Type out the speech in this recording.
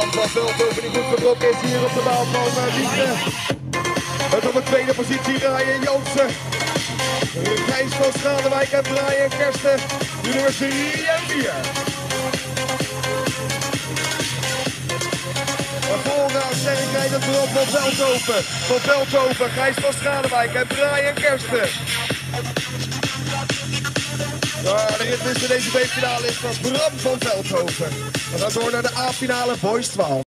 Veldhoven die goed vertrokken is hier op de baan van uh, Wiegen. Het op de tweede positie Ryan Jansen. Gijs van Schadewijk en Brian Kersten. De nummers 3 en 4. Maar vooraan het erop van Veldhoven. Van Veldhoven, Gijs van Schadewijk en Brian Kersten. Ja, de rit in deze B-finale is van Bram van Veldhoven. We gaan door naar de A-finale Boys 12.